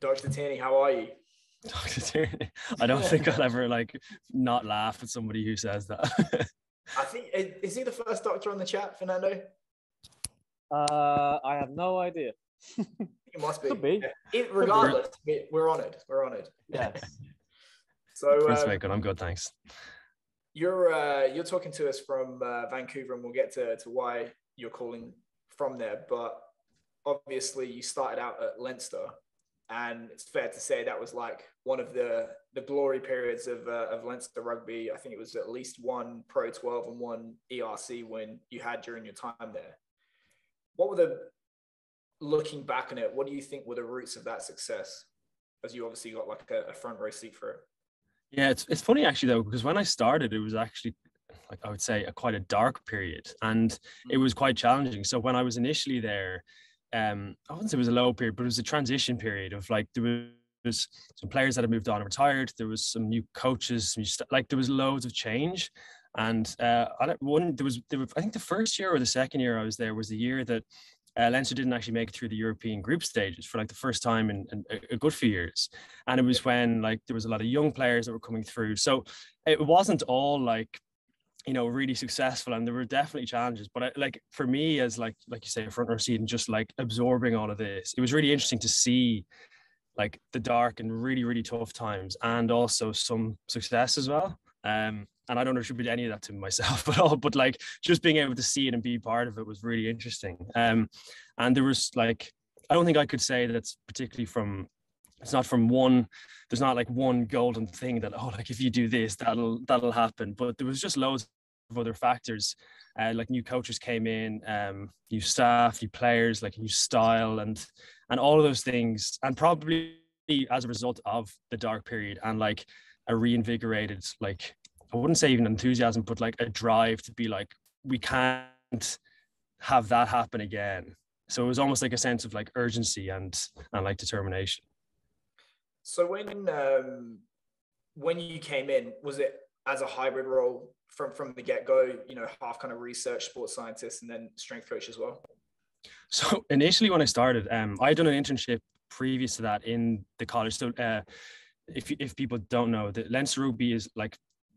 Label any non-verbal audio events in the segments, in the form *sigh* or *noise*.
Dr. Tierney, how are you? Dr. Tierney. I don't think I'll ever like not laugh at somebody who says that. *laughs* I think is he the first doctor on the chat, Fernando? Uh, I have no idea. It must be. Could be. It, regardless, we- we're honoured. We're honoured. Yes. *laughs* So That's uh, very good. I'm good, thanks. you're uh, you're talking to us from uh, Vancouver, and we'll get to, to why you're calling from there. But obviously, you started out at Leinster, and it's fair to say that was like one of the the glory periods of uh, of Leinster rugby. I think it was at least one Pro 12 and one ERC win you had during your time there. What were the looking back on it? What do you think were the roots of that success? As you obviously got like a, a front row seat for it. Yeah, it's it's funny actually though because when I started, it was actually like I would say a quite a dark period, and it was quite challenging. So when I was initially there, um, I wouldn't say it was a low period, but it was a transition period of like there was some players that had moved on and retired. There was some new coaches, some new st- like there was loads of change. And uh, I don't- one there was, there was I think the first year or the second year I was there was the year that uh, Leinster didn't actually make it through the European group stages for like the first time in, in a good few years. And it was when like there was a lot of young players that were coming through. So it wasn't all like you know really successful and there were definitely challenges but I, like for me as like like you say a front row seat and just like absorbing all of this it was really interesting to see like the dark and really really tough times and also some success as well. Um and i don't attribute any of that to myself *laughs* at all but like just being able to see it and be part of it was really interesting. Um and there was like i don't think i could say that's particularly from it's not from one there's not like one golden thing that oh like if you do this that'll that'll happen. But there was just loads of other factors. Uh, like new coaches came in um new staff new players like new style and and all of those things. And probably as a result of the dark period and like a reinvigorated like i wouldn't say even enthusiasm but like a drive to be like we can't have that happen again. So it was almost like a sense of like urgency and and like determination So when um, when you came in, was it as a hybrid role from from the get go? You know, half kind of research, sports scientist, and then strength coach as well. So *laughs* initially, when I started, um, I had done an internship previous to that in the college. So uh, if if people don't know, the Leinster Rugby is like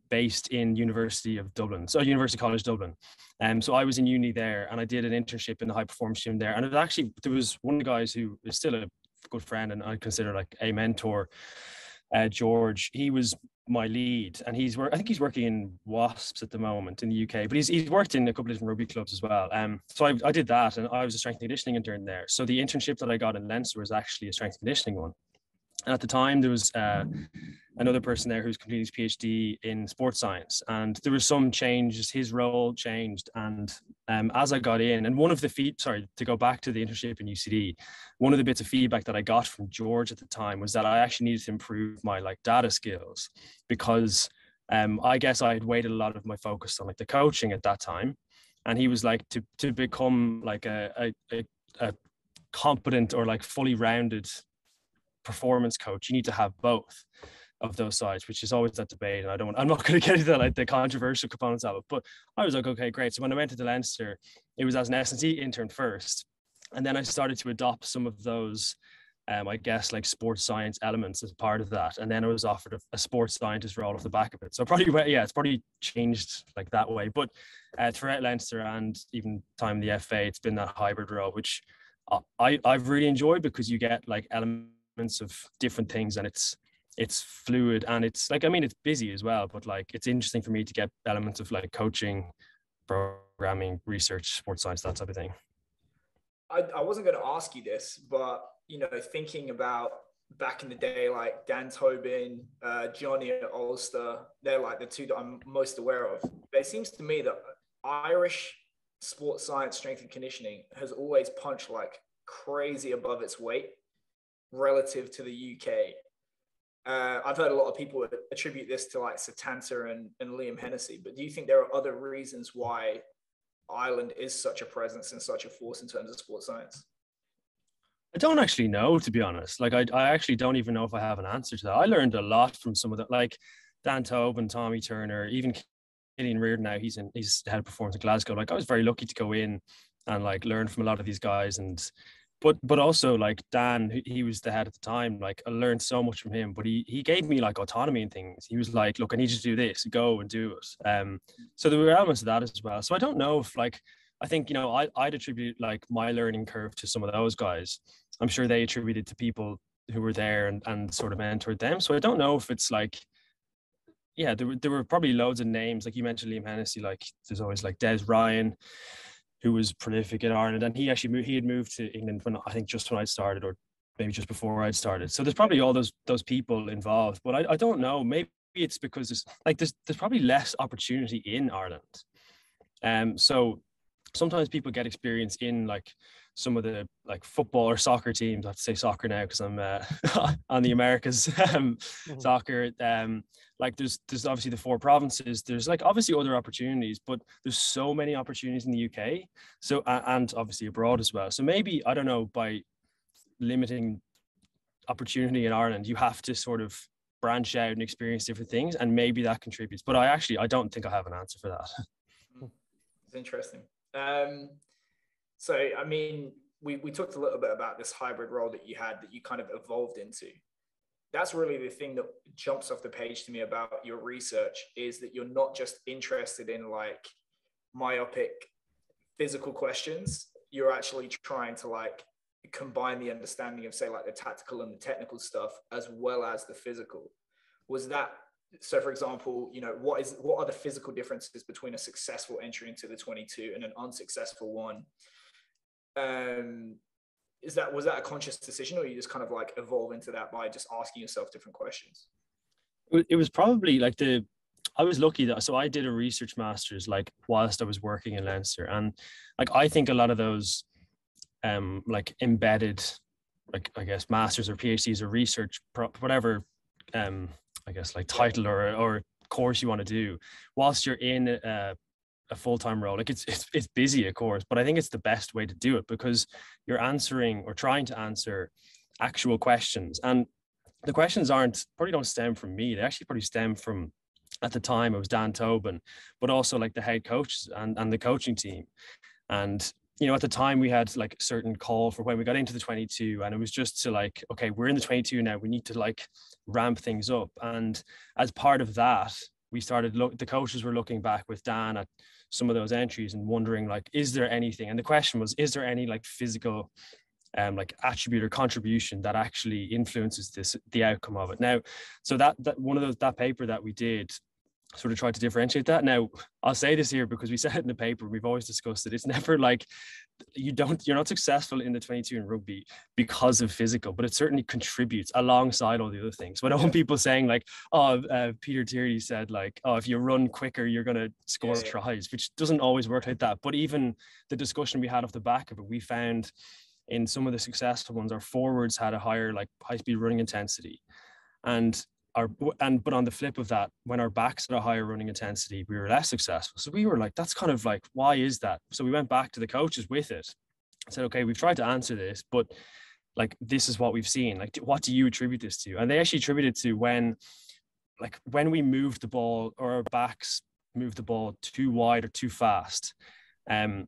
based in University of Dublin, so University College Dublin. Um, so I was in uni there, and I did an internship in the high performance gym there. And it actually there was one of the guys who is still a good friend, and I consider like a mentor. Uh, George, he was my lead, and he's work. I think he's working in Wasps at the moment in the UK, but he's he's worked in a couple of different rugby clubs as well. Um, so I, I did that, and I was a strength and conditioning intern there. So the internship that I got in Leinster was actually a strength and conditioning one. And at the time, there was uh, another person there who's completing his PhD in sports science, and there was some changes. His role changed, and um, as I got in, and one of the feed, sorry, to go back to the internship in UCD, one of the bits of feedback that I got from George at the time was that I actually needed to improve my like data skills because um, I guess I had weighted a lot of my focus on like the coaching at that time, and he was like to to become like a, a, a competent or like fully rounded performance coach, you need to have both of those sides, which is always that debate. And I don't, I'm not *laughs* going to get into like the controversial components of it, but I was like, okay, great. So when I went to Leinster, it was as an S&C intern first. And then I started to adopt some of those, um, I guess, like sports science elements as part of that. And then I was offered a, a sports scientist role off the back of it. So probably, yeah, it's probably changed like that way. But uh, throughout Leinster and even time in the FA, it's been that hybrid role, which I, I've really enjoyed because you get like elements of different things and it's it's fluid and it's like I mean it's busy as well, but like it's interesting for me to get elements of like coaching, programming, research, sports science, that type of thing. I, I wasn't going to ask you this, but you know, thinking about back in the day, like Dan Tobin, uh, Johnny Ulster, they're like the two that I'm most aware of. But it seems to me that Irish sports science, strength and conditioning has always punched like crazy above its weight relative to the UK. Uh, I've heard a lot of people attribute this to like Setanta and, and Liam Hennessy, but do you think there are other reasons why Ireland is such a presence and such a force in terms of sports science? I don't actually know, to be honest. Like, I, I actually don't even know if I have an answer to that. I learned a lot from some of the, like Dan Tobin, Tommy Turner, even Killian Reardon now, he's in, he's head of performance in Glasgow. Like, I was very lucky to go in and like learn from a lot of these guys and but but also like Dan, he was the head at the time. Like I learned so much from him, but he he gave me like autonomy and things. He was like, "Look, I need you to do this. Go and do it." Um, so there were elements of that as well. So I don't know if like I think you know I I'd attribute like my learning curve to some of those guys. I'm sure they attributed to people who were there and and sort of mentored them. So I don't know if it's like yeah, there were there were probably loads of names like you mentioned Liam Hennessy. Like there's always like Des Ryan who was prolific in Ireland, and he actually moved, he had moved to England when I think just when I started, or maybe just before I'd started. So there's probably all those those people involved, but I, I don't know. Maybe it's because there's like there's there's probably less opportunity in Ireland. Um, so sometimes people get experience in like some of the like football or soccer teams. I have to say soccer now because I'm uh, *laughs* on the Americas *laughs* um, mm-hmm. soccer. Um, like there's there's obviously the four provinces there's like obviously other opportunities but there's so many opportunities in the uk so and obviously abroad as well so maybe i don't know by limiting opportunity in ireland you have to sort of branch out and experience different things and maybe that contributes but i actually i don't think i have an answer for that *laughs* hmm. it's interesting um so i mean we, we talked a little bit about this hybrid role that you had that you kind of evolved into. That's really the thing that jumps off the page to me about your research is that you're not just interested in like myopic physical questions. You're actually trying to like combine the understanding of say like the tactical and the technical stuff as well as the physical. Was that so for example you know what is what are the physical differences between a successful entry into the 22 and an unsuccessful one um is that was that a conscious decision or you just kind of like evolve into that by just asking yourself different questions? It was probably like the i was lucky that so i did a research master's like whilst i was working in leinster and like i think a lot of those um like embedded like i guess masters or phds or research whatever um i guess like title or or course you want to do whilst you're in a a full-time role. Like it's, it's it's busy of course but i think it's the best way to do it because you're answering or trying to answer actual questions. And the questions aren't probably don't stem from me. They actually probably stem from at the time it was dan tobin but also like the head coach and, and the coaching team. And you know at the time we had like a certain call for when we got into the 22 and it was just to like okay we're in the 22 now. We need to like ramp things up. And as part of that we started look the coaches were looking back with dan at some of those entries and wondering like is there anything and the question was is there any like physical um, like attribute or contribution that actually influences this the outcome of it? Now so that that one of those that paper that we did sort of tried to differentiate that. Now, I'll say this here because we *laughs* said it in the paper, we've always discussed it. It's never like you don't, you're not successful in the 22 in rugby because of physical, but it certainly contributes alongside all the other things. When I want people saying like, oh, uh, Peter Tierney said like, oh, if you run quicker, you're going to score yeah. tries, which doesn't always work like that. But even the discussion we had off the back of it, we found in some of the successful ones, our forwards had a higher like high speed running intensity. And our and but on the flip of that, when our backs at a higher running intensity, we were less successful. So we were like, that's kind of like, why is that? So we went back to the coaches with it. said, okay, we've tried to answer this, but like this is what we've seen. Like, what do you attribute this to? And they actually attributed to when, like, when we moved the ball or our backs moved the ball too wide or too fast. Um,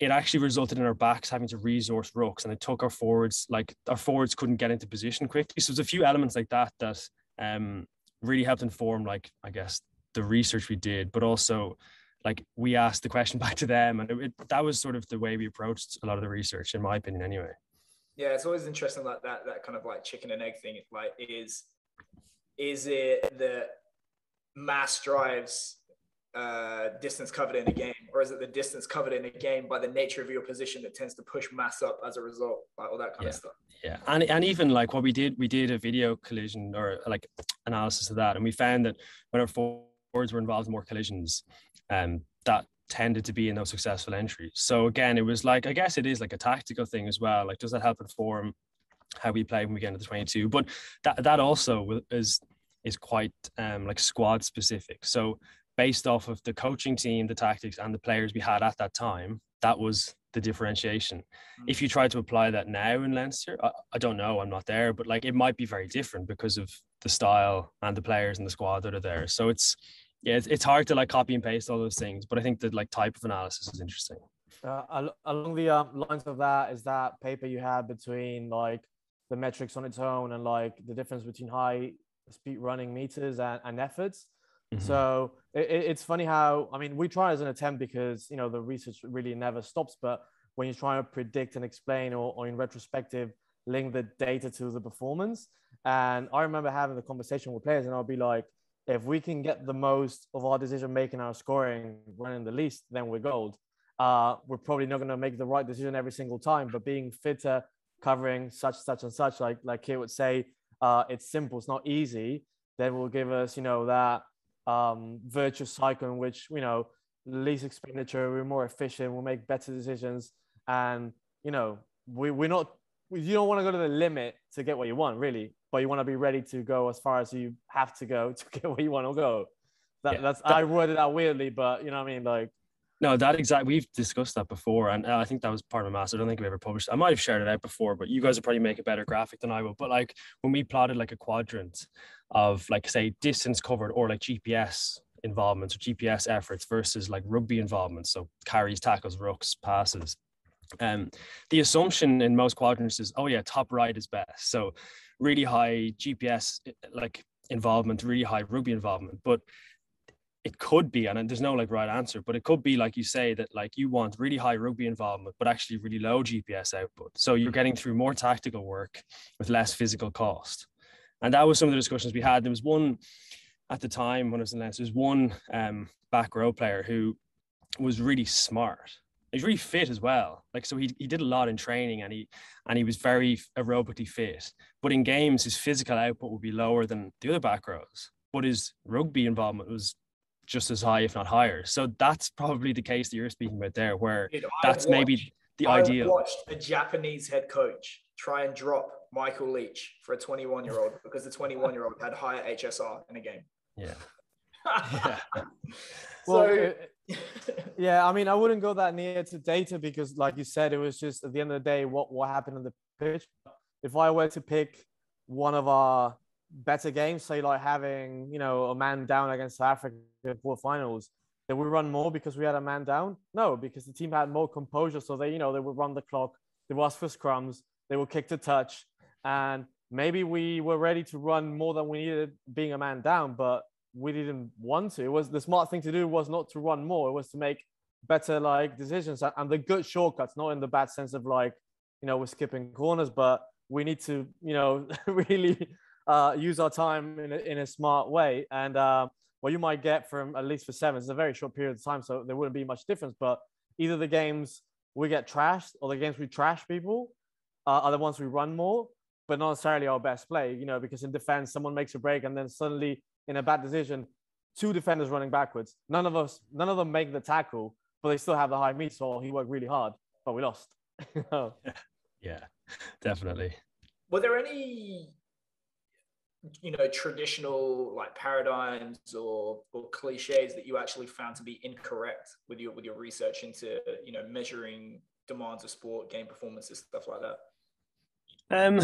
it actually resulted in our backs having to resource rucks and it took our forwards like our forwards couldn't get into position quickly so there's a few elements like that that um, really helped inform like I guess the research we did, but also like we asked the question *laughs* back to them, and it, it, that was sort of the way we approached a lot of the research, in my opinion, anyway. Yeah, it's always interesting like that that kind of like chicken and egg thing. Like, is is it that mass drives uh, distance covered in a game, or is it the distance covered in a game by the nature of your position that tends to push mass up as a result, like all that kind yeah. of stuff? Yeah, and and even like what we did, we did a video collision or like analysis of that, and we found that when our forwards were involved in more collisions, um, that tended to be in those successful entries. So again, it was like I guess it is like a tactical thing as well. Like, does that help inform how we play when we get into the twenty-two? But that that also is is quite um, like squad specific. So based off of the coaching team, the tactics, and the players we had at that time, that was the differentiation. Mm-hmm. If you try to apply that now in Leinster, I, I, don't know, I'm not there, but like it might be very different because of the style and the players and the squad that are there. So it's yeah, it's, it's hard to like copy and paste all those things, but I think that like type of analysis is interesting. Uh, along the um, lines of that, is that paper you had between like the metrics on its own and like the difference between high speed running meters and, and efforts. Mm-hmm. So it, it's funny how I mean we try as an attempt because you know the research really never stops. But when you're trying to predict and explain or, or in retrospective link the data to the performance, and I remember having the conversation with players, and I'll be like, if we can get the most of our decision making, our scoring running the least, then we're gold. Uh, we're probably not going to make the right decision every single time, but being fitter, covering such, such, and such, like like Kit would say, uh, it's simple, it's not easy. Then will give us, you know, that um, virtuous cycle in which you know least expenditure, we're more efficient, we'll make better decisions, and you know we we're not you don't want to go to the limit to get what you want really, but you want to be ready to go as far as you have to go *laughs* to get where you want to go. That, yeah, that's that, I worded that weirdly, but you know what I mean, like. No, that exact. We've discussed that before, and uh, I think that was part of my master. I don't think we ever published. I might have shared it out before, but you guys would probably make a better graphic than I will. But like when we plotted like a quadrant of like say distance covered or like GPS involvements or GPS efforts versus like rugby involvement, so carries, tackles, rucks, passes. Um, the assumption in most quadrants is, oh yeah, top right is best. So really high GPS like involvement, really high rugby involvement, but it could be, and there's no like right answer, but it could be like you say that like you want really high rugby involvement, but actually really low GPS output. So you're getting through more tactical work with less physical cost. And that was some of the discussions we had. There was one at the time when I was in Leinster, there was one um, back row player who was really smart. He's really fit as well. Like so, he, he did a lot in training, and he and he was very aerobically fit. But in games, his physical output would be lower than the other back rows. But his rugby involvement was just as high, if not higher. So that's probably the case that you're speaking about there, where Dude, that's watched, maybe the I ideal. watched a Japanese head coach try and drop Michael Leitch for a 21 year old *laughs* because the 21 year old had higher HSR in a game. Yeah. *laughs* yeah. well, so, yeah, I mean, I wouldn't go that near to data because, like you said, it was just at the end of the day what what happened on the pitch. If I were to pick one of our better games, say like having you know a man down against South Africa for finals, did we run more because we had a man down? No, because the team had more composure, so they you know they would run the clock, they would ask for scrums, they would kick to touch, and maybe we were ready to run more than we needed being a man down, but we didn't want to. It was the smart thing to do was not to run more. It was to make better like decisions and the good shortcuts, not in the bad sense of like, you know, we're skipping corners, but we need to, you know, *laughs* really uh, use our time in a, in a smart way. And uh, what you might get from at least for seven, is a very short period of time, so there wouldn't be much difference. But either the games we get trashed or the games we trash people uh, are the ones we run more, but not necessarily our best play, you know, because in defense, someone makes a break and then suddenly in a bad decision, two defenders running backwards. None of us, none of them make the tackle, but they still have the high meet. So he worked really hard, but we lost. *laughs* yeah, *laughs* definitely. Were there any, you know, traditional like paradigms or or cliches that you actually found to be incorrect with your with your research into you know measuring demands of sport, game performances, stuff like that? Um,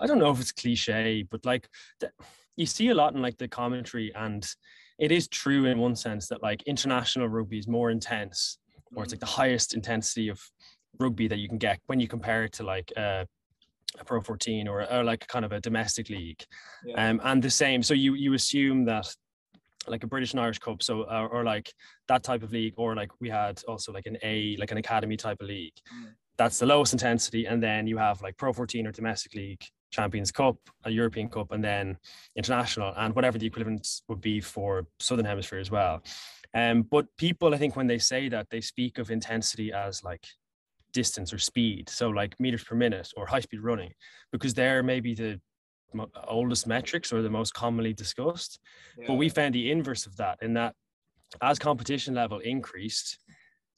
I don't know if it's cliche, but like the, you see a lot in like the commentary, and it is true in one sense that like international rugby is more intense, or it's like the mm. highest intensity of rugby that you can get when you compare it to like uh, a Pro 14 or, or like kind of a domestic league, yeah. um, and the same. So you you assume that like a British and Irish Cup, so or, or, like that type of league, or like we had also like an A, like an academy type of league. Mm that's the lowest intensity. And then you have like Pro 14 or Domestic League, Champions Cup, a European Cup, and then international, and whatever the equivalents would be for Southern Hemisphere as well. Um, but people, I think, when they say that, they speak of intensity as like distance or speed, so like meters per minute or high speed running, because they're maybe the oldest metrics or the most commonly discussed. Yeah. But we found the inverse of that in that as competition level increased,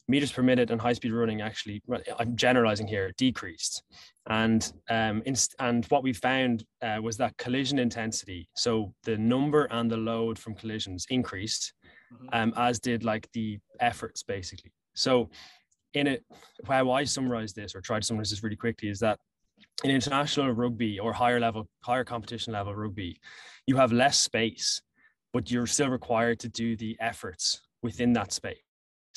meters per minute and high speed running actually, I'm generalizing here, decreased. And um, inst- and what we found uh, was that collision intensity, so the number and the load from collisions increased, mm-hmm. um, as did like the efforts basically. So in it, how I summarize this or try to summarize this really quickly is that in international rugby or higher level, higher competition level rugby, you have less space, but you're still required to do the efforts within that space.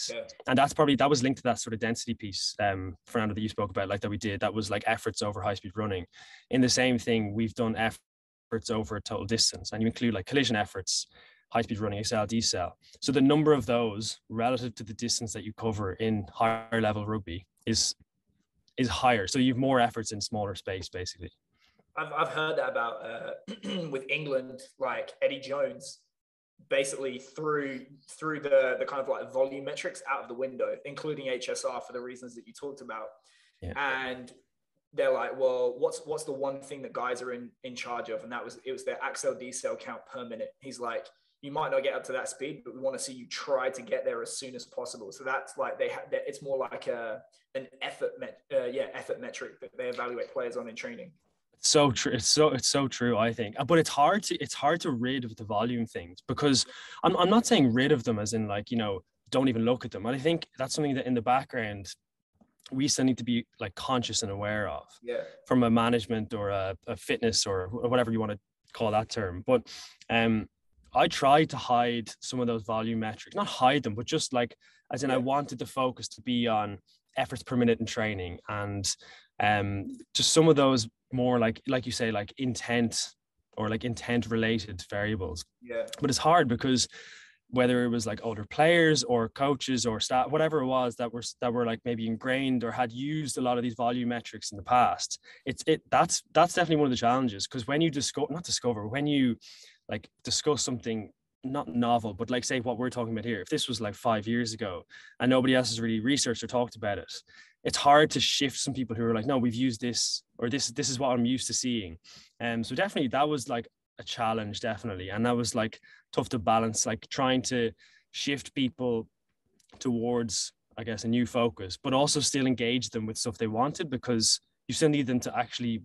Yeah. And that's probably that was linked to that sort of density piece, um, Fernando, that you spoke about, like that we did. That was like efforts over high speed running. In the same thing, we've done efforts over total distance, and you include like collision efforts, high speed running, accel, decel. So the number of those relative to the distance that you cover in higher level rugby is is higher. So you have more efforts in smaller space, basically. I've, I've heard that about uh, *clears throat* with England, like Eddie Jones basically threw through the the kind of like volume metrics out of the window, including HSR for the reasons that you talked about. Yeah. And they're like, well, what's what's the one thing that guys are in in charge of? And that was it was their accel decel count per minute. He's like, you might not get up to that speed, but we want to see you try to get there as soon as possible. So that's like they have. It's more like a an effort met, uh, yeah effort metric that they evaluate players on in training so true it's so it's so true i think but it's hard to it's hard to rid of the volume things because I'm, I'm not saying rid of them as in like you know don't even look at them and i think that's something that in the background we still need to be like conscious and aware of yeah from a management or a, a fitness or whatever you want to call that term but um i tried to hide some of those volume metrics not hide them but just like as in yeah. i wanted the focus to be on efforts per minute in training and um just some of those more like like you say like intent or like intent related variables yeah but it's hard because whether it was like older players or coaches or staff whatever it was that were that were like maybe ingrained or had used a lot of these volume metrics in the past it's it that's that's definitely one of the challenges because when you discover not discover when you like discuss something not novel but like say what we're talking about here if this was like five years ago and nobody else has really researched or talked about it it's hard to shift some people who are like, no, we've used this or this this is what I'm used to seeing. And um, so definitely that was like a challenge, definitely. And that was like tough to balance, like trying to shift people towards, I guess, a new focus, but also still engage them with stuff they wanted because you still need them to actually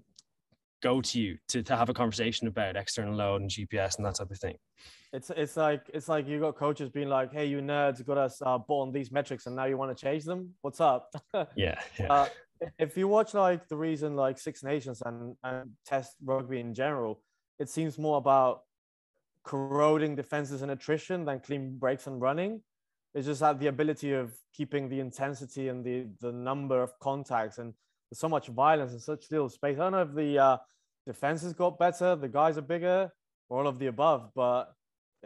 go to you to, to have a conversation about external load and GPS and that type of thing. It's it's like it's like you got coaches being like, "Hey, you nerds got us uh, bought on these metrics, and now you want to change them. What's up?" *laughs* yeah. yeah. Uh, if you watch like the reason like Six Nations and and Test rugby in general, it seems more about corroding defenses and attrition than clean breaks and running. It's just that the ability of keeping the intensity and the the number of contacts and so much violence in such little space. I don't know if the uh, defenses got better, the guys are bigger, or all of the above, but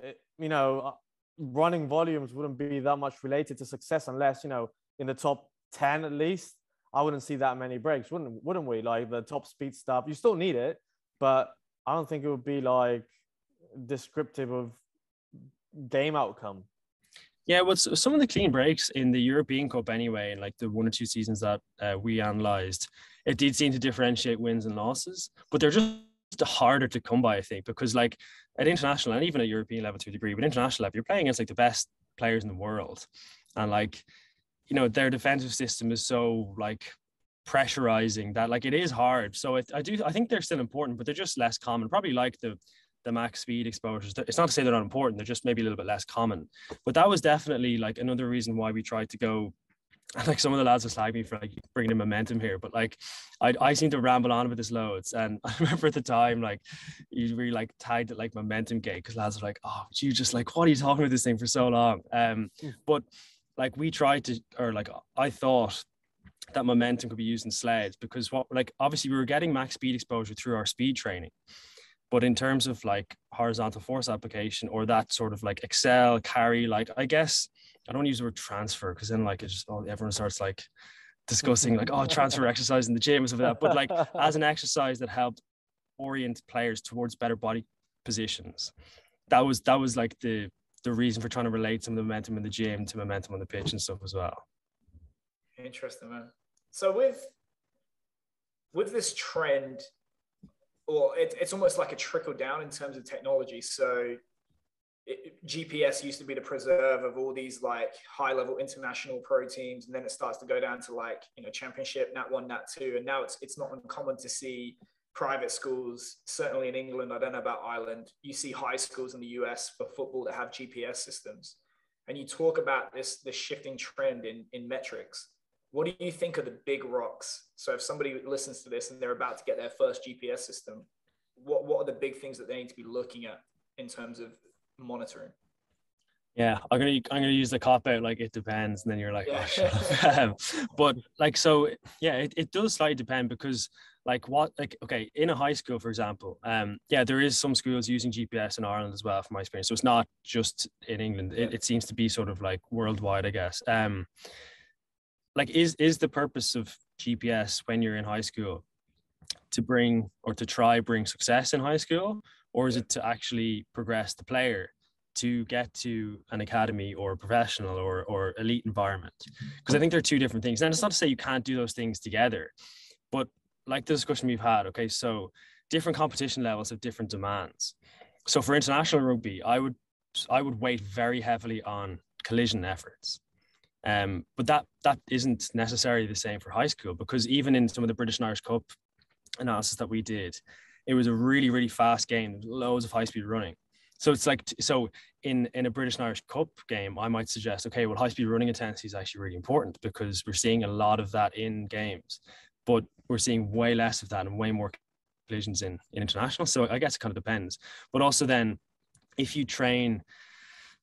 it, you know, uh, running volumes wouldn't be that much related to success unless, you know, in the top 10 at least, I wouldn't see that many breaks, wouldn't wouldn't we? Like the top speed stuff, you still need it, but I don't think it would be like descriptive of game outcome. Yeah, well, some of the clean breaks in the European Cup anyway, and like the one or two seasons that uh, we analysed, it did seem to differentiate wins and losses, but they're just harder to come by, I think, because like at international and even at European level to a degree, but international level, you're playing against like the best players in the world, and like you know their defensive system is so like pressurizing that like it is hard. So it, I do I think they're still important, but they're just less common. Probably like the the max speed exposures. It's not to say they're not important; they're just maybe a little bit less common. But that was definitely like another reason why we tried to go. *laughs* Like some of the lads will slag me for like bringing in momentum here, but like I I seem to ramble on with this loads, and *laughs* I remember at the time like you really like tagged it like momentum gate because lads are like, oh, you just like what are you talking about this thing for so long? Um, hmm. but like we tried to, or like I thought that momentum could be used in sleds because what like obviously we were getting max speed exposure through our speed training but in terms of like horizontal force application or that sort of like accel carry, like I guess I don't use the word transfer because then like it just oh, everyone starts like discussing like oh transfer *laughs* exercise in the gym and stuff like that. But like as an exercise that helped orient players towards better body positions, that was that was like the the reason for trying to relate some of the momentum in the gym to momentum on the pitch and stuff as well. Interesting, man. So with with this trend or it, it's almost like a trickle down in terms of technology. So it, GPS used to be the preserve of all these like high level international pro teams, and then it starts to go down to like you know championship, Nat one, Nat two, and now it's it's not uncommon to see private schools. Certainly in England, I don't know about Ireland. You see high schools in the US for football that have GPS systems, and you talk about this this shifting trend in in metrics. What do you think are the big rocks? So if somebody listens to this and they're about to get their first GPS system, what, what are the big things that they need to be looking at in terms of monitoring? Yeah, I'm gonna I'm gonna use the cop out like it depends, and then you're like, oh, yeah. oh, *laughs* but like so, yeah, it, it does slightly depend because like what like okay in a high school for example um yeah there is some schools using gps in ireland as well from my experience so it's not just in england it, it seems to be sort of like worldwide i guess um like is is the purpose of gps when you're in high school to bring or to try bring success in high school or is it to actually progress the player to get to an academy or a professional or, or elite environment because i think they're two different things and it's not to say you can't do those things together but like the discussion we've had, okay, so different competition levels have different demands. So for international rugby, I would I would weight very heavily on collision efforts. Um, but that that isn't necessarily the same for high school because even in some of the British and Irish Cup analysis that we did, it was a really really fast game, loads of high speed running. So it's like so in in a British and Irish Cup game, I might suggest okay, well high speed running intensity is actually really important because we're seeing a lot of that in games but we're seeing way less of that and way more collisions in, in international. So I guess it kind of depends. But also then, if you train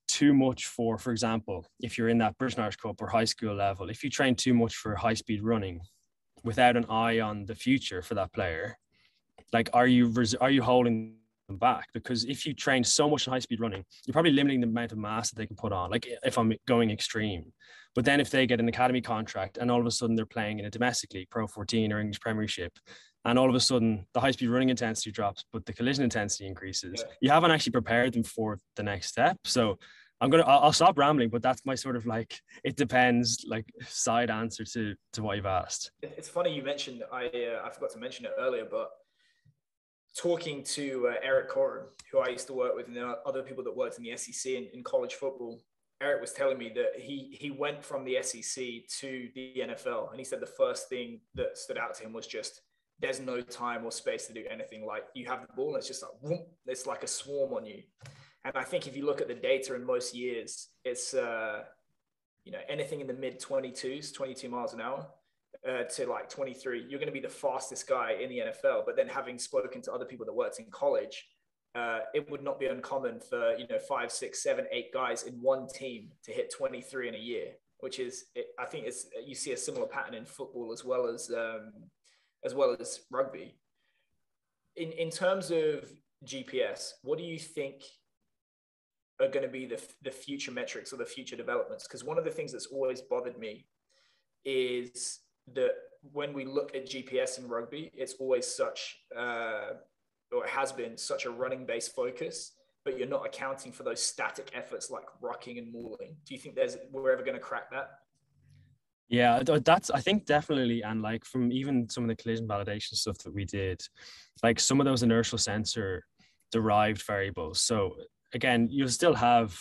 too much for, for example, if you're in that British Irish Cup or high school level, if you train too much for high speed running without an eye on the future for that player, like are you are you holding them back? Because if you train so much in high speed running, you're probably limiting the amount of mass that they can put on. Like if I'm going extreme, but then if they get an academy contract and all of a sudden they're playing in a domestic league, Pro 14 or English Premiership, and all of a sudden the high speed running intensity drops, but the collision intensity increases, yeah. you haven't actually prepared them for the next step. So I'm gonna I'll, I'll, stop rambling, but that's my sort of like it depends like side answer to to what you've asked. It's funny you mentioned I uh, I forgot to mention it earlier, but talking to uh, Eric Coren, who I used to work with, and other people that worked in the SEC in, in college football, Eric was telling me that he he went from the SEC to the NFL, and he said the first thing that stood out to him was just there's no time or space to do anything. Like you have the ball, and it's just like whoop, it's like a swarm on you. And I think if you look at the data in most years, it's uh, you know anything in the mid 22s, 22 miles an hour uh, to like 23, you're going to be the fastest guy in the NFL. But then having spoken to other people that worked in college, uh, it would not be uncommon for you know five, six, seven, eight guys in one team to hit 23 in a year, which is I think it's you see a similar pattern in football as well as um, as well as rugby. In in terms of GPS, what do you think are going to be the the future metrics or the future developments? Because one of the things that's always bothered me is that when we look at GPS in rugby, it's always such uh, or it has been such a running based focus, but you're not accounting for those static efforts like rucking and mauling. Do you think there's we're ever going to crack that? Yeah, that's I think definitely, and like from even some of the collision validation stuff that we did, like some of those inertial sensor derived variables. So again, you'll still have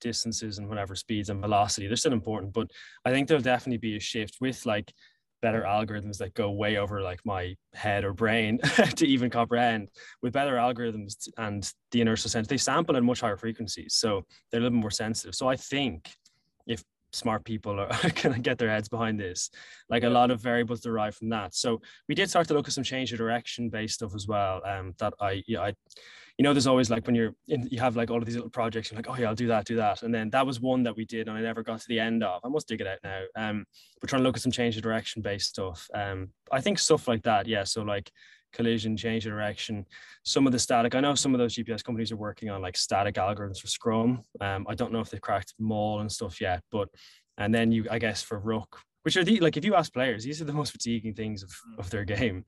distances and whatever speeds and velocity. They're still important, but I think there'll definitely be a shift with like better algorithms that go way over like my head or brain *laughs* to even comprehend with better algorithms and the inertial sense they sample at much higher frequencies so they're a little more sensitive so i think smart people are *laughs* going to get their heads behind this like a lot of variables derive from that so we did start to look at some change of direction based stuff as well um that i yeah i you know, there's always like when you're in, you have like all of these little projects, you're like, oh yeah, I'll do that, do that. And then that was one that we did and I never got to the end of. I must dig it out now. Um, we're trying to look at some change of direction based stuff. Um, I think stuff like that, yeah. So like collision, change of direction, some of the static. I know some of those GPS companies are working on like static algorithms for Scrum. Um, I don't know if they've cracked Maul and stuff yet, but and then you, I guess, for Ruck, which are the like if you ask players, these are the most fatiguing things of, of their game.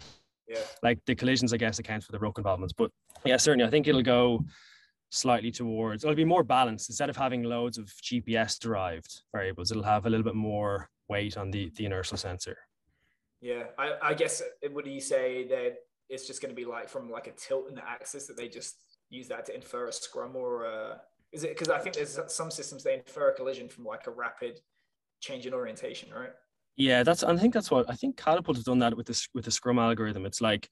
Yeah. Like the collisions, I guess, account for the ruck involvements. But yeah, certainly, I think it'll go slightly towards. It'll be more balanced instead of having loads of GPS derived variables. It'll have a little bit more weight on the the inertial sensor. Yeah, I, I guess would you say that it's just going to be like from like a tilt in the axis that they just use that to infer a scrum or uh, is it because I think there's some systems they infer a collision from like a rapid change in orientation, right? Yeah, that's. I think that's what I think. Catapult has done that with this with the Scrum algorithm. It's like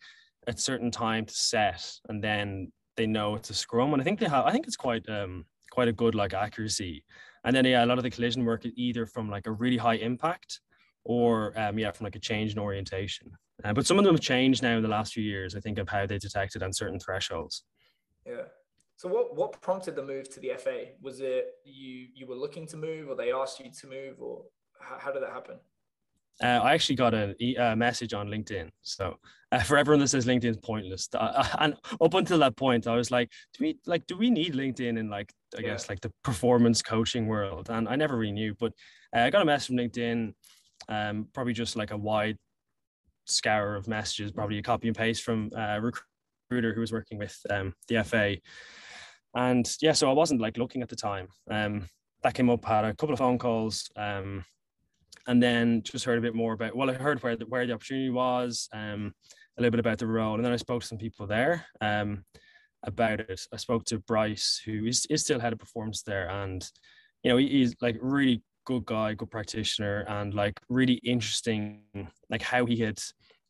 at certain time to set, and then they know it's a Scrum, and I think they have. I think it's quite um quite a good like accuracy. And then yeah, a lot of the collision work is either from like a really high impact, or um yeah from like a change in orientation. Uh, but some of them have changed now in the last few years. I think of how they detected on certain thresholds. Yeah. So what what prompted the move to the FA? Was it you you were looking to move, or they asked you to move, or how, how did that happen? Uh, I actually got a, a, message on LinkedIn. So uh, for everyone that says LinkedIn is pointless, uh, *laughs* and up until that point, I was like, do we like do we need LinkedIn in like I yeah. guess like the performance coaching world? And I never really knew, but uh, I got a message from LinkedIn, um, probably just like a wide scour of messages, probably a copy and paste from a recruiter who was working with um, the FA. And yeah, so I wasn't like looking at the time. Um, that came up, had a couple of phone calls, um, and then just heard a bit more about. Well, I heard where the, where the opportunity was, um, a little bit about the role, and then I spoke to some people there um, about it. I spoke to Bryce, who is, is still head of performance there, and you know he, he's like really good guy, good practitioner, and like really interesting, like how he had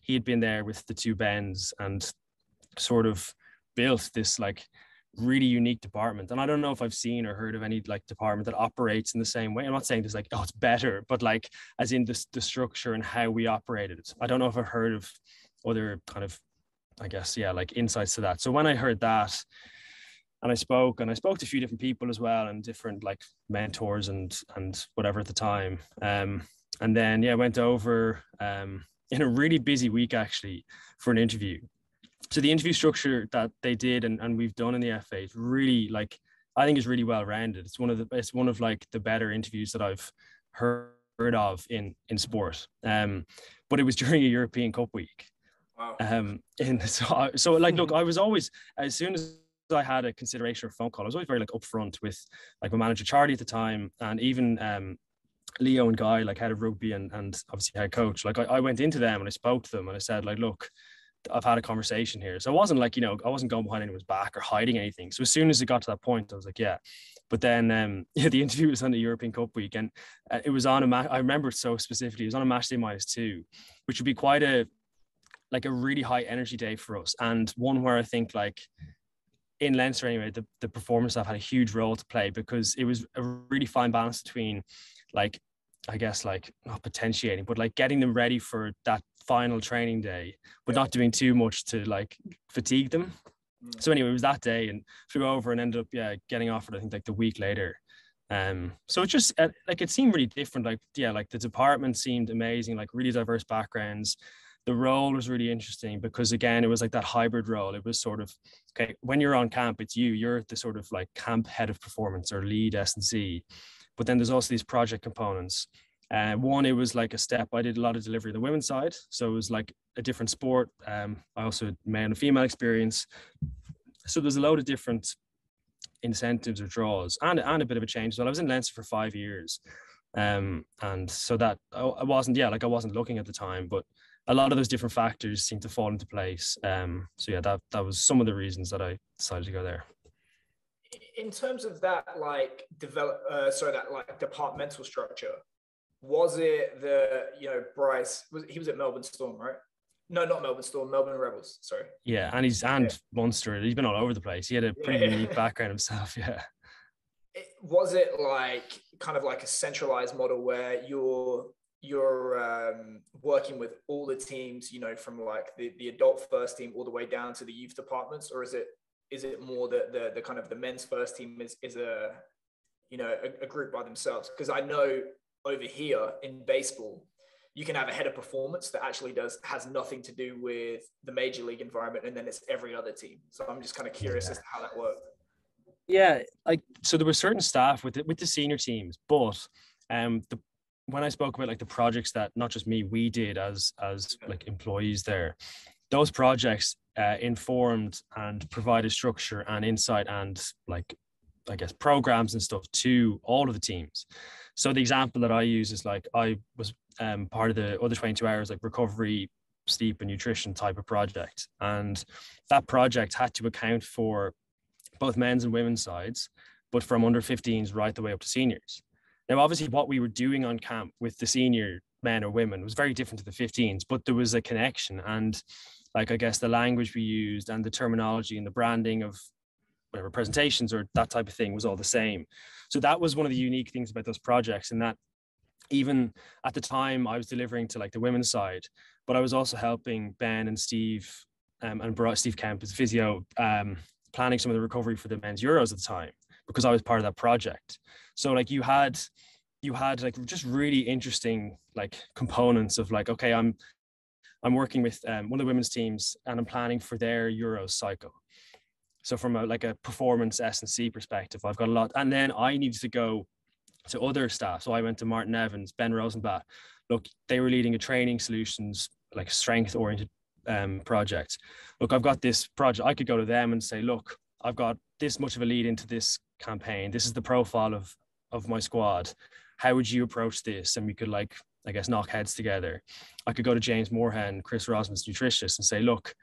he had been there with the two bends and sort of built this like really unique department. And I don't know if I've seen or heard of any like department that operates in the same way. I'm not saying this like, oh, it's better, but like as in the, the structure and how we operated. I don't know if I've heard of other kind of, I guess, yeah, like insights to that. So when I heard that, and I spoke and I spoke to a few different people as well and different like mentors and and whatever at the time. Um, and then yeah, went over um, in a really busy week actually for an interview so the interview structure that they did and, and we've done in the FA is really like I think is really well rounded. It's one of the it's one of like the better interviews that I've heard of in in sport. Um, but it was *laughs* during a European Cup week. Wow. Um, and *laughs* so I, so like look, I was always as soon as I had a consideration or phone call, I was always very like upfront with like my manager Charlie at the time, and even um, Leo and Guy, like head of rugby and and obviously head coach. Like I, I went into them and I spoke to them and I said like, look, I've had a conversation here. So it wasn't like, you know, I wasn't going behind anyone's back or hiding anything. So as soon as it got to that point, I was like, yeah. But then um, *laughs* yeah, the interview was on the European Cup week and uh, it was on a match. I remember it so specifically. It was on a match day minus two, which would be quite a, like a really high energy day for us. And one where I think like in Leinster anyway, the, the performance staff had a huge role to play because it was a really fine balance between like I guess like not potentiating, but like getting them ready for that final training day, but not doing too much to like fatigue them. Mm. So anyway, it was that day and flew over and ended up yeah getting offered I think like the week later. Um, so it just uh, like it seemed really different. Like yeah, like the department seemed amazing, like really diverse backgrounds. The role was really interesting because again, it was like that hybrid role. It was sort of okay when you're on camp, it's you. You're the sort of like camp head of performance or lead S and C, but then there's also these project components uh, one, it was like a step. I did a lot of delivery on the women's side, so it was like a different sport. Um, I also had male and female experience, so there's a load of different incentives or draws, and and a bit of a change. So I was in Leinster for five years, um, and so that I wasn't, yeah, like I wasn't looking at the time, but a lot of those different factors seem to fall into place. Um, so yeah, that that was some of the reasons that I decided to go there in terms of that like develop uh, sorry that like departmental structure was it the you know Bryce was he was at Melbourne Storm, right? No, not Melbourne Storm, Melbourne Rebels. Sorry. Yeah, and he's and yeah. Munster. He's been all over the place. He had a pretty yeah. unique background himself. *laughs* Yeah. It, was it like kind of like a centralized model where you're you're um, working with all the teams, you know, from like the, the adult first team all the way down to the youth departments, or is it is it more that the the kind of the men's first team is is a you know a, a group by themselves? Because I know over here in baseball, you can have a head of performance that actually does has nothing to do with the major league environment, and then it's every other team. So I'm just kind of curious as to how that works. Yeah, like so there were certain staff with the, with the senior teams, but um the when I spoke about like the projects that not just me we did as as like employees there, those projects uh, informed and provided structure and insight and like I guess programs and stuff to all of the teams. So the example that I use is like I was um, part of the other 22 hours like recovery, sleep and nutrition type of project. And that project had to account for both men's and women's sides, but from under 15s right the way up to seniors. Now, obviously, what we were doing on camp with the senior men or women was very different to the 15s, but there was a connection. And like, I guess the language we used and the terminology and the branding of whatever presentations or that type of thing was all the same. So that was one of the unique things about those projects, and that even at the time I was delivering to like the women's side, but I was also helping Ben and Steve um, and brought Steve Kemp as physio um, planning some of the recovery for the men's Euros at the time because I was part of that project. So like you had you had like just really interesting like components of like okay I'm I'm working with um, one of the women's teams and I'm planning for their Euros cycle. So from a like a performance S and C perspective, I've got a lot, and then I needed to go to other staff. So I went to Martin Evans, Ben Rosenblatt. Look, they were leading a training solutions like strength oriented um, project. Look, I've got this project. I could go to them and say, look, I've got this much of a lead into this campaign. This is the profile of of my squad. How would you approach this? And we could like, I guess, knock heads together. I could go to James Morehen, Chris Rosimus nutritionist, and say, look,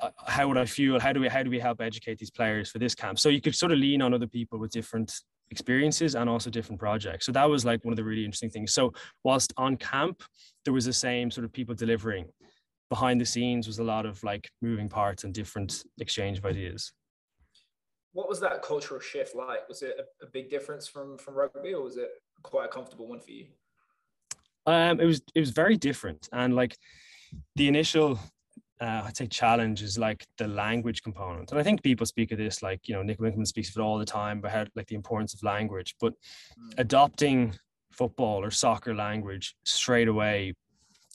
uh, how would I feel? How do we how do we help educate these players for this camp? So you could sort of lean on other people with different experiences and also different projects. So that was like one of the really interesting things. So whilst on camp, there was the same sort of people delivering. Behind the scenes was a lot of like moving parts and different exchange of ideas. What was that cultural shift like? Was it a, a big difference from from rugby, or was it quite a comfortable one for you? Um, it was it was very different, and like the initial uh, I'd say challenge is like the language component. And I think people speak of this, like, you know, Nick Winkelman speaks of it all the time about how, like the importance of language, but mm. adopting football or soccer language straight away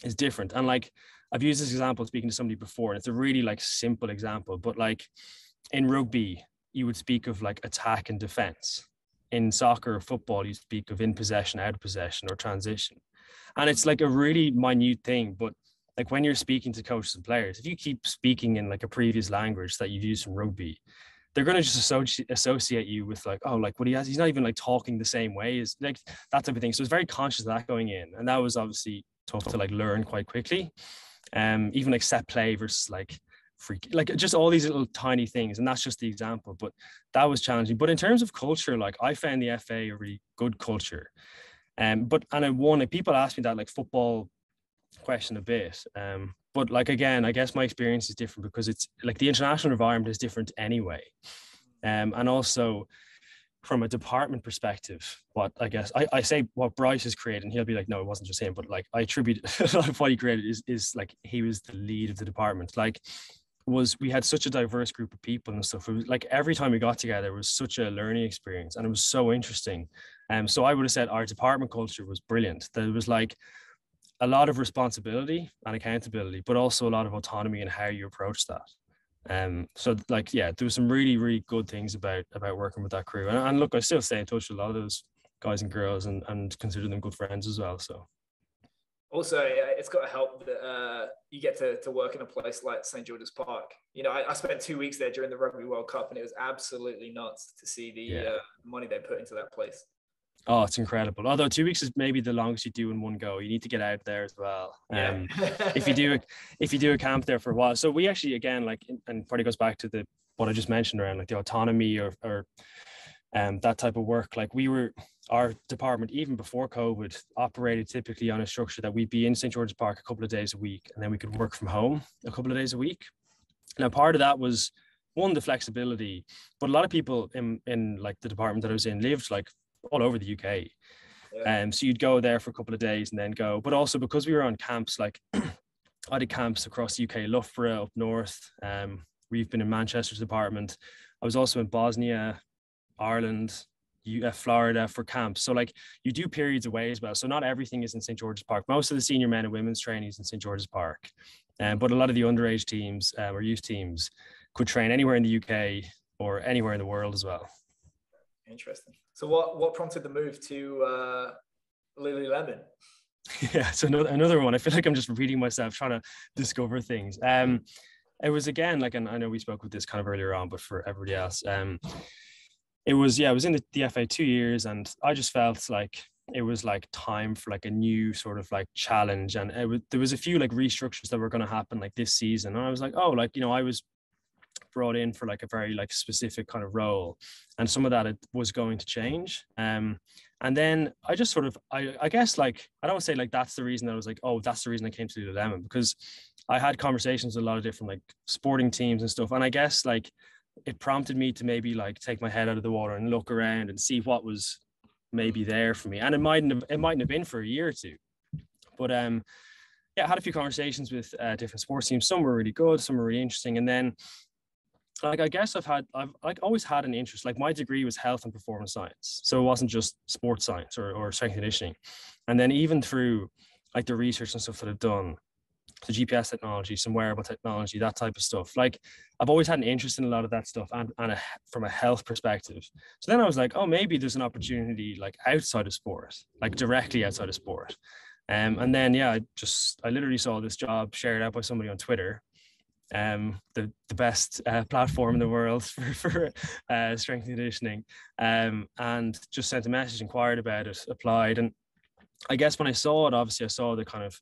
is different. And like, I've used this example speaking to somebody before, and it's a really like simple example, but like in rugby, you would speak of like attack and defense. In soccer or football, you speak of in possession, out of possession, or transition. And it's like a really minute thing, but like when you're speaking to coaches and players, if you keep speaking in like a previous language that you've used from rugby, they're going to just associate associate you with like, oh, like what he has, he's not even like talking the same way as like that type of thing. So it's very conscious of that going in. And that was obviously tough to like learn quite quickly. Um, even like set play versus like freak, like just all these little tiny things. And that's just the example, but that was challenging. But in terms of culture, like I found the FA a really good culture. Um, but and I won people ask me that like football question a bit. Um, but like again, I guess my experience is different because it's like the international environment is different anyway. Um, and also from a department perspective, what I guess I, I say what Bryce has created, and he'll be like, no, it wasn't just him, but like I attribute a lot of what he created is is like he was the lead of the department. Like was we had such a diverse group of people and stuff. It was like every time we got together, it was such a learning experience and it was so interesting. Um, so I would have said our department culture was brilliant. There was like a lot of responsibility and accountability, but also a lot of autonomy in how you approach that. Um, so like, yeah, there was some really, really good things about about working with that crew. And, and look, I still stay in touch with a lot of those guys and girls and, and consider them good friends as well. So also it's got to help that uh, you get to, to work in a place like St George's Park. You know, I, I, spent two weeks there during the Rugby World Cup, and it was absolutely nuts to see the yeah. uh, money they put into that place. Oh, it's incredible. Although two weeks is maybe the longest you do in one go. You need to get out there as well. Um, if you do *laughs* if you do a camp there for a while. So we actually again like and probably goes back to the what I just mentioned around like the autonomy or or um that type of work. Like we were our department even before COVID operated typically on a structure that we'd be in St George's Park a couple of days a week and then we could work from home a couple of days a week. Now part of that was one the flexibility, but a lot of people in in like the department that I was in lived like all over the UK. Yeah. Um, so you'd go there for a couple of days and then go. But also because we were on camps, like *clears throat* I did camps across the UK, Loughborough up north. Um, we've been in Manchester's department. I was also in Bosnia, Ireland, uh, Florida for camps. So like you do periods away as well. So not everything is in St George's Park. Most of the senior men and women's training is in St George's Park, um, but a lot of the underage teams um, or youth teams could train anywhere in the UK or anywhere in the world as well. Interesting. So what what prompted the move to uh, Lululemon? *laughs* Yeah, so another another one. I feel like I'm just reading myself, trying to discover things. Um, it was again like, and I know we spoke with this kind of earlier on, but for everybody else, um, it was yeah, I was in the, the FA two years, and I just felt like it was like time for like a new sort of like challenge and it was, there was a few like restructures that were going to happen like this season and i was like oh like you know i was brought in for like a very like specific kind of role and some of that it was going to change um and then i just sort of i i guess like i don't say like that's the reason i was like oh that's the reason i came to Lululemon because i had conversations with a lot of different like sporting teams and stuff and i guess like it prompted me to maybe like take my head out of the water and look around and see what was maybe there for me and it mightn't have it mightn't have been for a year or two but um yeah, I had a few conversations with uh, different sports teams. Some were really good, some were really interesting. And then like I guess I've had I've like always had an interest. Like my degree was health and performance science, so it wasn't just sports science or, or strength conditioning. And then even through like the research and stuff that I've done, the GPS technology, some wearable technology, that type of stuff. Like I've always had an interest in a lot of that stuff and, and a, from a health perspective. So then I was like, oh, maybe there's an opportunity like outside of sport, like directly outside of sport. Um, and then, yeah, I just, I literally saw this job shared out by somebody on Twitter um, the, the best uh, platform in the world *laughs* for, for uh, strength and conditioning um, and just sent a message, inquired about it, applied. And I guess when I saw it, obviously I saw the kind of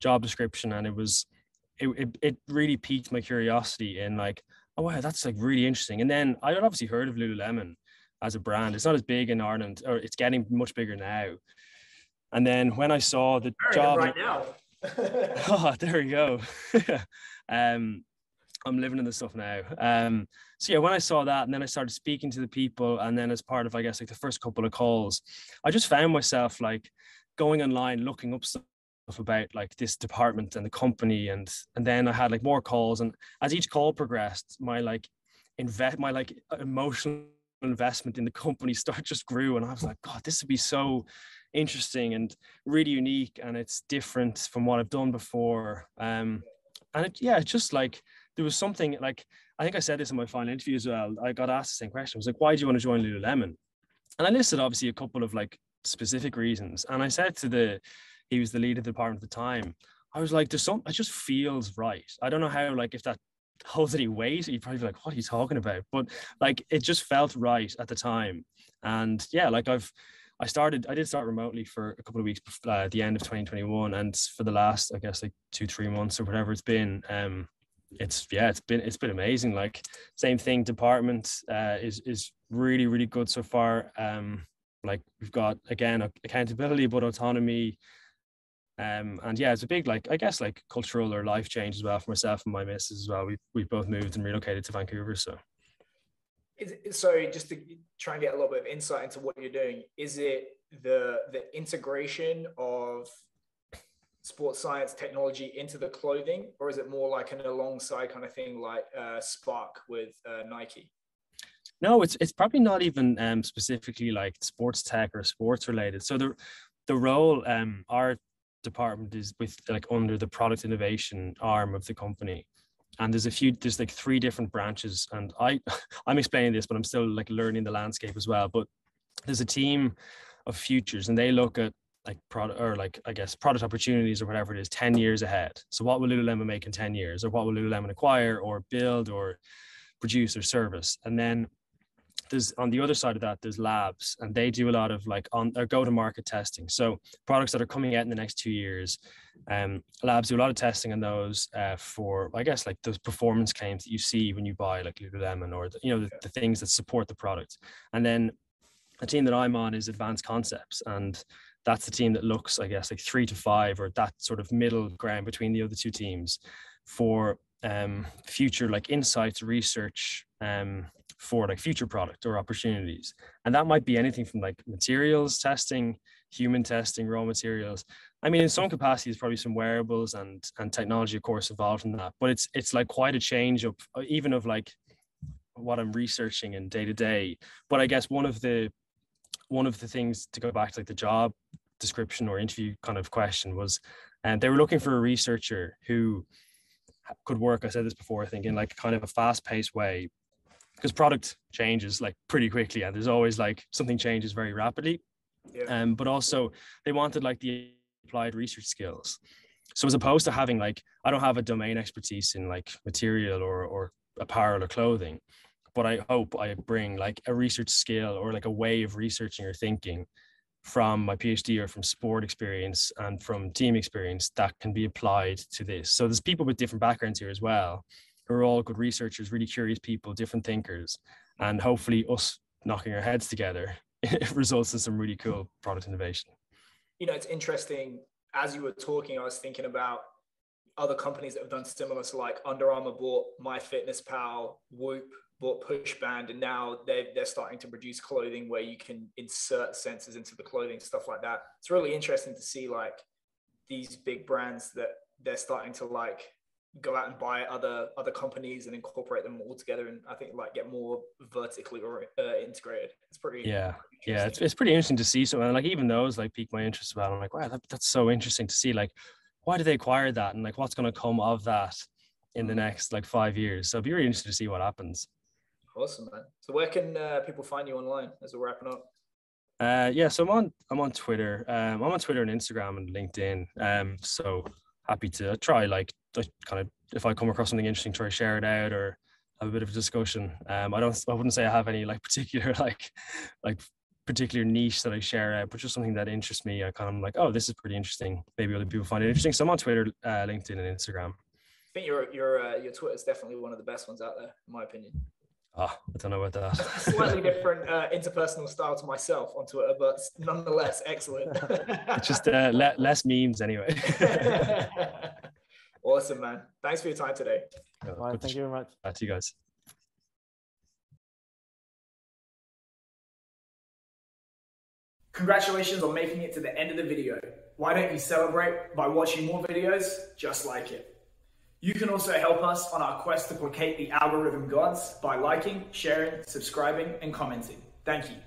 job description and it was, it, it, it really piqued my curiosity in like, oh, wow, that's like really interesting. And then I had obviously heard of Lululemon as a brand. It's not as big in Ireland or it's getting much bigger now. And then when I saw the job right now. *laughs* oh, there we go. *laughs* um, I'm living in the stuff now. Um, so yeah, when I saw that, and then I started speaking to the people, and then as part of, I guess, like the first couple of calls, I just found myself like going online, looking up stuff about like this department and the company, and and then I had like more calls, and as each call progressed, my like invest, my like emotional investment in the company *laughs* start just grew, and I was like, God, this would be so interesting and really unique, and it's different from what I've done before. Um, and it, yeah, it's just like there was something like I think I said this in my final interview as well. I got asked the same question. I was like, why do you want to join Lululemon? And I listed obviously a couple of like specific reasons. And I said to the he was the lead of the department at the time, I was like, there's some it just feels right. I don't know how like if that holds any weight, you'd probably be like, what are you talking about? But like it just felt right at the time. And yeah, like I've I started, I did start remotely for a couple of weeks uh, at the end of 2021. And for the last, I guess, like two, three months or whatever it's been, um, it's yeah it's been it's been amazing like same thing department uh, is is really really good so far um like we've got again accountability but autonomy um and yeah it's a big like i guess like cultural or life change as well for myself and my missus as well we we both moved and relocated to vancouver so so just to try and get a little bit of insight into what you're doing is it the the integration of sports science technology into the clothing, or is it more like an alongside kind of thing like uh, Spark with uh, Nike? No, it's it's probably not even um, specifically like sports tech or sports related. So the the role um, our department is with like under the product innovation arm of the company and there's a few there's like three different branches and i *laughs* i'm explaining this but i'm still like learning the landscape as well but there's a team of futures and they look at like product or like I guess product opportunities or whatever it is 10 years ahead. So what will Lululemon make in 10 years or what will Lululemon acquire or build or produce or service? And then there's on the other side of that, there's labs and they do a lot of like on or go to market testing. So products that are coming out in the next two years, um, labs do a lot of testing on those uh, for, I guess, like those performance claims that you see when you buy like Lululemon or, the, you know, the, the things that support the product. And then a team that I'm on is advanced concepts and that's the team that looks, I guess, like three to five or that sort of middle ground between the other two teams for um, future like insights, research um, for like future product or opportunities. And that might be anything from like materials testing, human testing, raw materials. I mean, in some capacity, there's probably some wearables and and technology, of course, involved in that. But it's it's like quite a change of even of like what I'm researching in day to day. But I guess one of the one of the things to go back to like the job description or interview kind of question was, and um, they were looking for a researcher who could work. I said this before, I think, in like kind of a fast paced way, because product changes like pretty quickly, and there's always like something changes very rapidly. Yeah. Um, but also they wanted like the applied research skills. So as opposed to having like, I don't have a domain expertise in like material or or apparel or clothing, but I hope I bring like a research skill or like a way of researching or thinking from my PhD or from sport experience and from team experience that can be applied to this. So there's people with different backgrounds here as well, are all good researchers, really curious people, different thinkers, and hopefully us knocking our heads together *laughs* results in some really cool product innovation. You know, it's interesting. As you were talking, I was thinking about other companies that have done similar. So like Under Armour bought MyFitnessPal, Whoop bought Pushband, and now they're, they're starting to produce clothing where you can insert sensors into the clothing, stuff like that. It's really interesting to see like these big brands that they're starting to like go out and buy other other companies and incorporate them all together and i think like get more vertically or uh, integrated. It's pretty yeah. yeah it's, it's pretty interesting to see so and like even those like pique my interest about i'm like wow that, that's so interesting to see like why did they acquire that and like what's going to come of that in the mm. next like five years? So it'd be really interesting to see what happens. Awesome man. So where can uh, people find you online as we're wrapping up? Uh, yeah, so I'm on I'm on Twitter. Um, I'm on Twitter and Instagram and LinkedIn. Um, so happy to try like kind of if I come across something interesting, try to share it out or have a bit of a discussion. Um, I don't I wouldn't say I have any like *laughs* particular like like particular niche that I share out, but just something that interests me. I kind of like, oh, this is pretty interesting. Maybe other people find it interesting. So I'm on Twitter, uh, LinkedIn, and Instagram. I think your your uh, your Twitter is definitely one of the best ones out there, in my opinion. Oh, I don't know about that. *laughs* Slightly different uh, interpersonal style to myself on Twitter, but nonetheless excellent. *laughs* just uh, le- less memes anyway. Awesome, man. Thanks for your time today. Yeah, thank you very much. Bye to you guys. Congratulations on making it to the end of the video. Why don't you celebrate by watching more videos just like it? You can also help us on our quest to placate the algorithm gods by liking, sharing, subscribing, and commenting. Thank you.